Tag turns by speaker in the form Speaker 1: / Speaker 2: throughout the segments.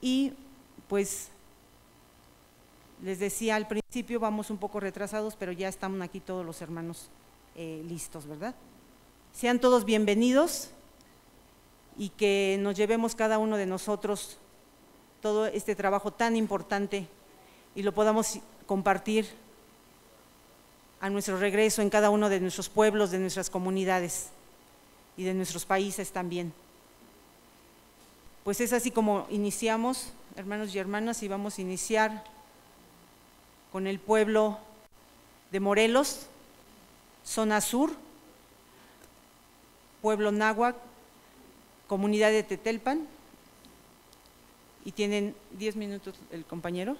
Speaker 1: Y pues les decía al principio, vamos un poco retrasados, pero ya están aquí todos los hermanos eh, listos, ¿verdad? Sean todos bienvenidos y que nos llevemos cada uno de nosotros todo este trabajo tan importante y lo podamos compartir a nuestro regreso en cada uno de nuestros pueblos, de nuestras comunidades y de nuestros países también. Pues es así como iniciamos, hermanos y hermanas, y vamos a iniciar con el pueblo de Morelos, zona sur, pueblo náhuac, comunidad de Tetelpan, y tienen diez minutos el compañero.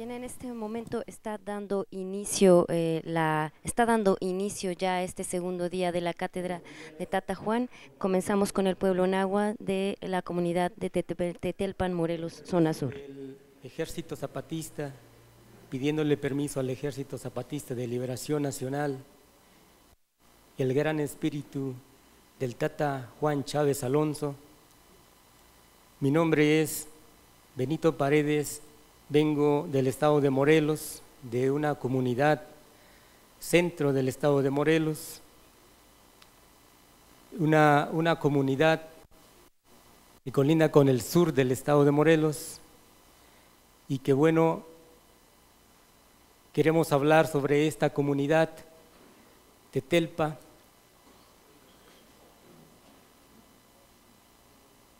Speaker 2: Bien, en este momento está dando inicio eh, la está dando inicio ya este segundo día de la cátedra de Tata Juan. Comenzamos con el pueblo nahua de la comunidad de Tetelpan, Morelos, zona sur.
Speaker 3: El Ejército Zapatista pidiéndole permiso al Ejército Zapatista de Liberación Nacional, el gran espíritu del Tata Juan Chávez Alonso. Mi nombre es Benito Paredes Vengo del estado de Morelos, de una comunidad centro del estado de Morelos, una, una comunidad que colinda con el sur del estado de Morelos y que bueno, queremos hablar sobre esta comunidad de Telpa.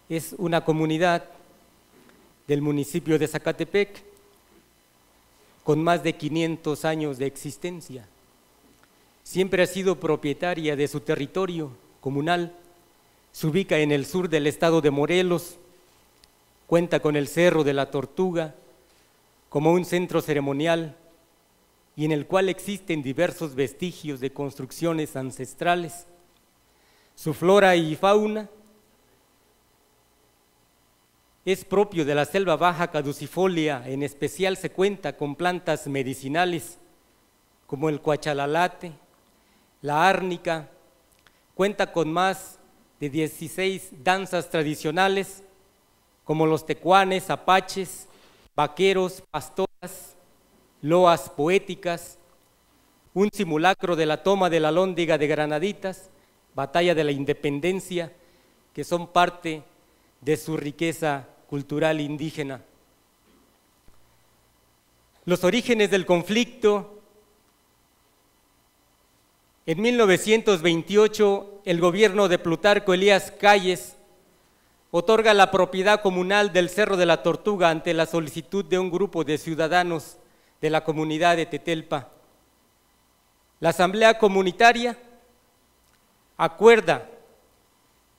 Speaker 3: Es una comunidad del municipio de Zacatepec, con más de 500 años de existencia. Siempre ha sido propietaria de su territorio comunal. Se ubica en el sur del estado de Morelos, cuenta con el Cerro de la Tortuga como un centro ceremonial y en el cual existen diversos vestigios de construcciones ancestrales. Su flora y fauna es propio de la selva baja caducifolia, en especial se cuenta con plantas medicinales como el cuachalalate, la árnica, cuenta con más de 16 danzas tradicionales como los tecuanes, apaches, vaqueros, pastoras, loas poéticas, un simulacro de la toma de la lóndiga de Granaditas, batalla de la independencia, que son parte de su riqueza cultural indígena. Los orígenes del conflicto. En 1928, el gobierno de Plutarco Elías Calles otorga la propiedad comunal del Cerro de la Tortuga ante la solicitud de un grupo de ciudadanos de la comunidad de Tetelpa. La Asamblea Comunitaria acuerda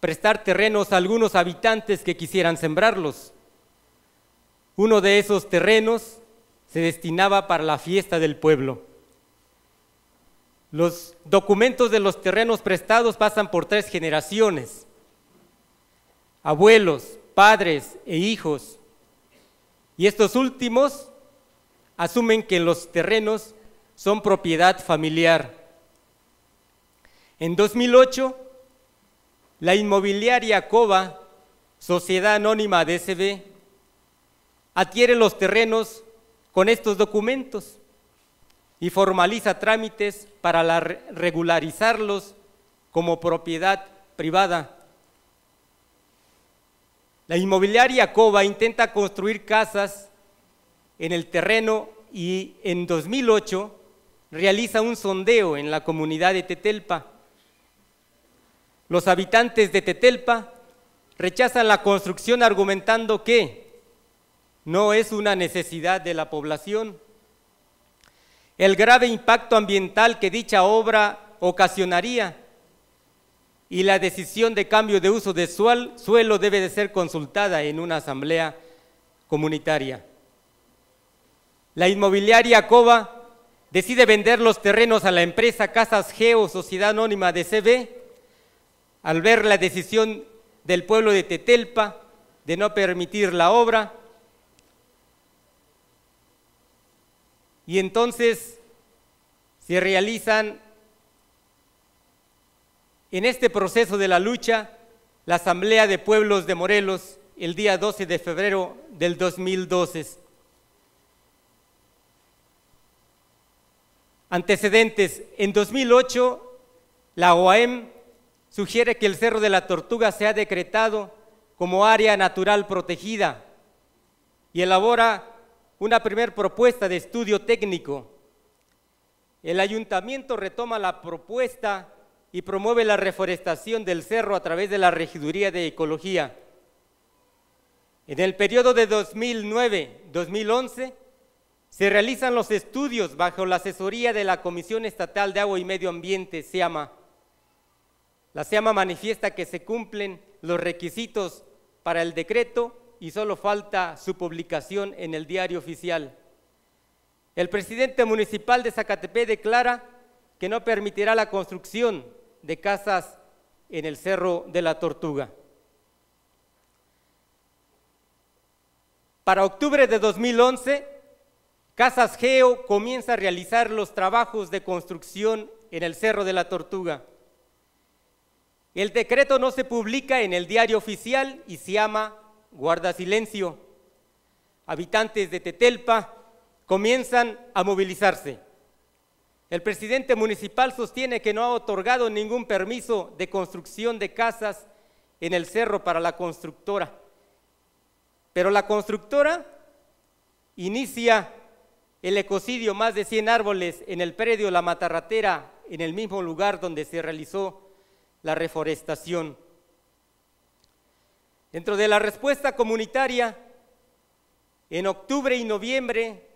Speaker 3: prestar terrenos a algunos habitantes que quisieran sembrarlos. Uno de esos terrenos se destinaba para la fiesta del pueblo. Los documentos de los terrenos prestados pasan por tres generaciones. Abuelos, padres e hijos. Y estos últimos asumen que los terrenos son propiedad familiar. En 2008, la inmobiliaria COBA, Sociedad Anónima DSB, adquiere los terrenos con estos documentos y formaliza trámites para regularizarlos como propiedad privada. La inmobiliaria COBA intenta construir casas en el terreno y en 2008 realiza un sondeo en la comunidad de Tetelpa los habitantes de Tetelpa rechazan la construcción argumentando que no es una necesidad de la población. El grave impacto ambiental que dicha obra ocasionaría y la decisión de cambio de uso de suelo debe de ser consultada en una asamblea comunitaria. La inmobiliaria COBA decide vender los terrenos a la empresa Casas Geo Sociedad Anónima de CB al ver la decisión del pueblo de Tetelpa de no permitir la obra. Y entonces se realizan en este proceso de la lucha la Asamblea de Pueblos de Morelos el día 12 de febrero del 2012. Antecedentes. En 2008, la OAM sugiere que el Cerro de la Tortuga sea decretado como área natural protegida y elabora una primera propuesta de estudio técnico. El ayuntamiento retoma la propuesta y promueve la reforestación del cerro a través de la Regiduría de Ecología. En el periodo de 2009-2011 se realizan los estudios bajo la asesoría de la Comisión Estatal de Agua y Medio Ambiente, SEAMA. La SEAMA manifiesta que se cumplen los requisitos para el decreto y solo falta su publicación en el diario oficial. El presidente municipal de Zacatepec declara que no permitirá la construcción de casas en el Cerro de la Tortuga. Para octubre de 2011, Casas Geo comienza a realizar los trabajos de construcción en el Cerro de la Tortuga. El decreto no se publica en el diario oficial y se llama Guarda Silencio. Habitantes de Tetelpa comienzan a movilizarse. El presidente municipal sostiene que no ha otorgado ningún permiso de construcción de casas en el cerro para la constructora. Pero la constructora inicia el ecocidio, más de 100 árboles en el predio La Matarratera, en el mismo lugar donde se realizó la reforestación. Dentro de la respuesta comunitaria, en octubre y noviembre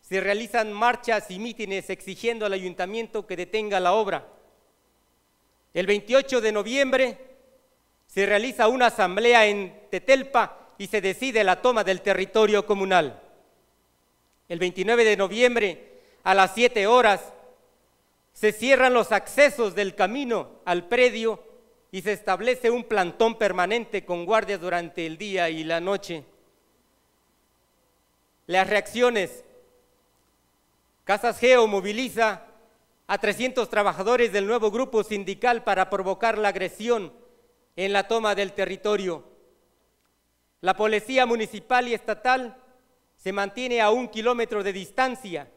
Speaker 3: se realizan marchas y mítines exigiendo al ayuntamiento que detenga la obra. El 28 de noviembre se realiza una asamblea en Tetelpa y se decide la toma del territorio comunal. El 29 de noviembre a las 7 horas se cierran los accesos del camino al predio y se establece un plantón permanente con guardias durante el día y la noche. Las reacciones Casas Geo moviliza a 300 trabajadores del nuevo grupo sindical para provocar la agresión en la toma del territorio. La policía municipal y estatal se mantiene a un kilómetro de distancia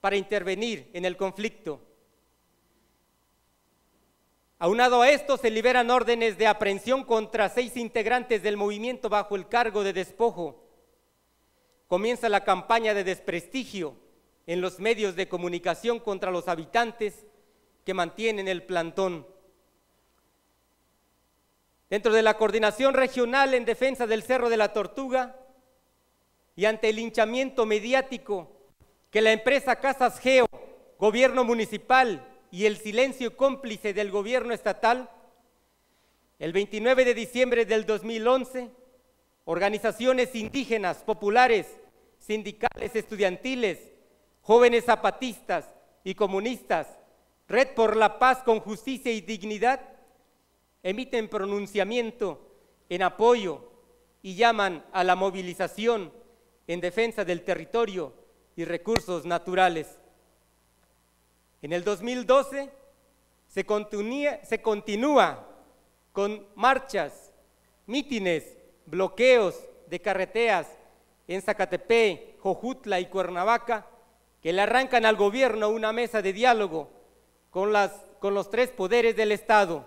Speaker 3: para intervenir en el conflicto. Aunado a esto, se liberan órdenes de aprehensión contra seis integrantes del movimiento bajo el cargo de despojo. Comienza la campaña de desprestigio en los medios de comunicación contra los habitantes que mantienen el plantón. Dentro de la coordinación regional en defensa del Cerro de la Tortuga y ante el hinchamiento mediático que la empresa Casas Geo, gobierno municipal y el silencio cómplice del gobierno estatal, el 29 de diciembre del 2011, organizaciones indígenas, populares, sindicales, estudiantiles, jóvenes zapatistas y comunistas, Red por la Paz con Justicia y Dignidad, emiten pronunciamiento en apoyo y llaman a la movilización en defensa del territorio y recursos naturales. En el 2012 se continúa, se continúa con marchas, mítines, bloqueos de carreteras en Zacatepec, Jojutla y Cuernavaca que le arrancan al gobierno una mesa de diálogo con, con los tres poderes del Estado.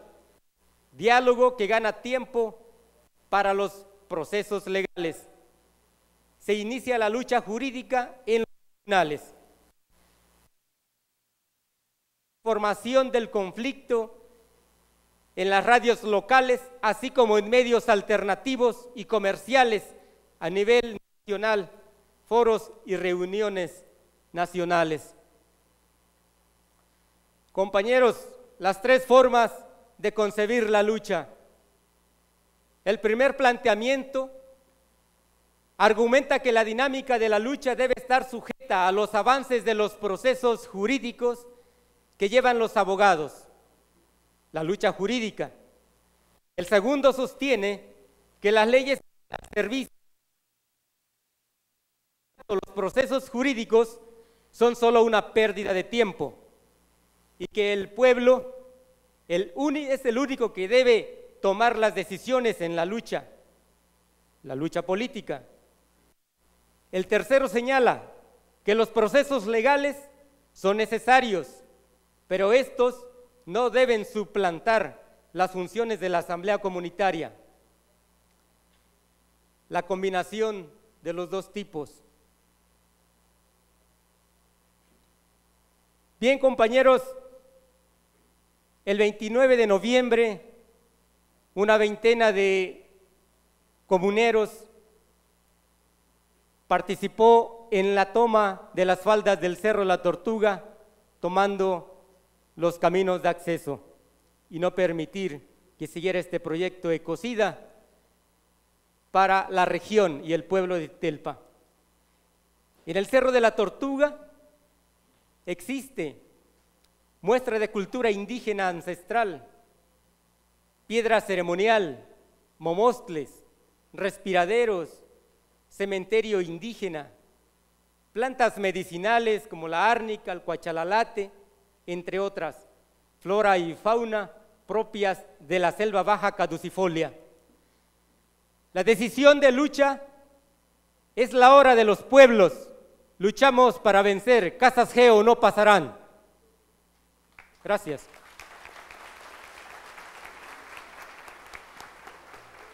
Speaker 3: Diálogo que gana tiempo para los procesos legales. Se inicia la lucha jurídica en los tribunales. Formación del conflicto en las radios locales, así como en medios alternativos y comerciales a nivel nacional, foros y reuniones nacionales. Compañeros, las tres formas de concebir la lucha. El primer planteamiento argumenta que la dinámica de la lucha debe estar sujeta a los avances de los procesos jurídicos que llevan los abogados, la lucha jurídica. El segundo sostiene que las leyes al servicio los procesos jurídicos son solo una pérdida de tiempo. y que el pueblo es el único que debe tomar las decisiones en la lucha, la lucha política. El tercero señala que los procesos legales son necesarios, pero estos no deben suplantar las funciones de la Asamblea Comunitaria. La combinación de los dos tipos. Bien, compañeros, el 29 de noviembre, una veintena de comuneros participó en la toma de las faldas del Cerro La Tortuga, tomando los caminos de acceso y no permitir que siguiera este proyecto Ecocida para la región y el pueblo de Telpa. En el Cerro de la Tortuga existe muestra de cultura indígena ancestral, piedra ceremonial, momostles, respiraderos, cementerio indígena, plantas medicinales como la árnica, el cuachalalate, entre otras, flora y fauna propias de la selva baja caducifolia. La decisión de lucha es la hora de los pueblos. Luchamos para vencer. Casas geo no pasarán. Gracias.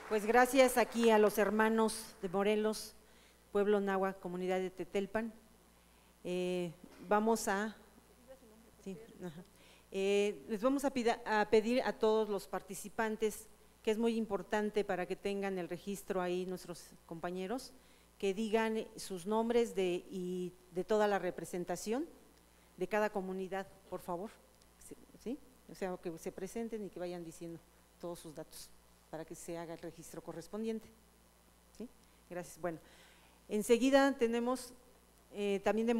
Speaker 1: Pues gracias aquí a los hermanos de Morelos, Pueblo Nahua, Comunidad de Tetelpan. Eh, vamos a... Eh, les vamos a, pedir a todos los participantes, que es muy importante para que tengan el registro ahí nuestros compañeros, que digan sus nombres de, y de toda la representación de cada comunidad, por favor. ¿Sí? O sea, que se presenten y que vayan diciendo todos sus datos para que se haga el registro correspondiente. ¿Sí? Gracias. Bueno, enseguida tenemos eh, también de